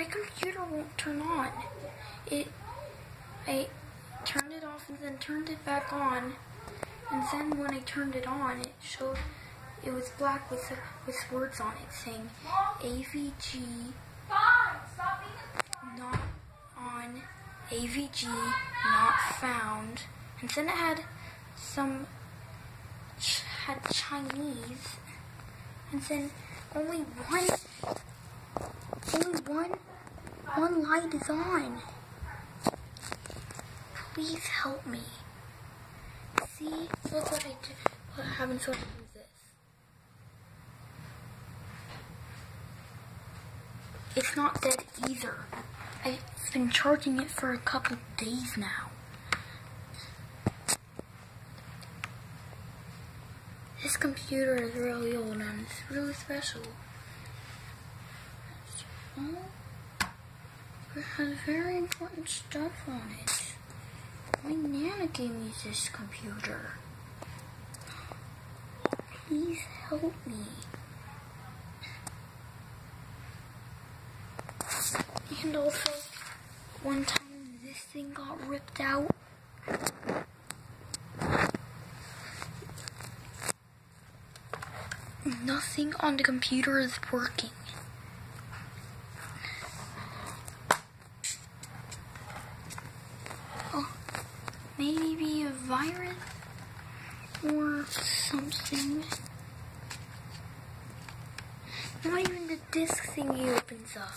My computer won't turn on. It, I turned it off and then turned it back on. And then when I turned it on, it showed, it was black with, with words on it saying AVG not on, AVG not found. And then it had some, ch- had Chinese. And then only one, only one, one light is on. Please help me. See, look what I did. What happens when I do this. It's not dead either. I've been charging it for a couple days now. This computer is really old and it's really special. It has very important stuff on it. My nana gave me this computer. Please help me. And also, one time this thing got ripped out. Nothing on the computer is working. Maybe a virus or something. Not even the disk thingy opens up.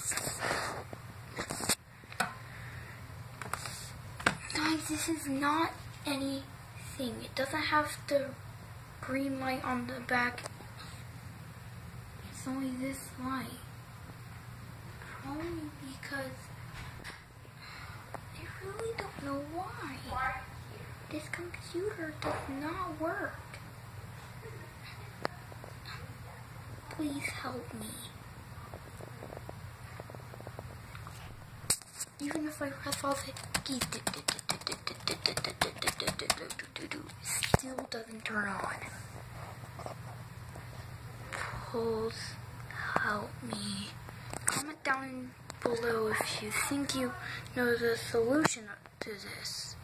Guys, this is not anything. It doesn't have the green light on the back. It's only this light. Probably because I really don't know why. This computer does not work. Please help me. Even if I press all the keys, still doesn't turn on. Please help me. Comment down below if you think you know the solution to this.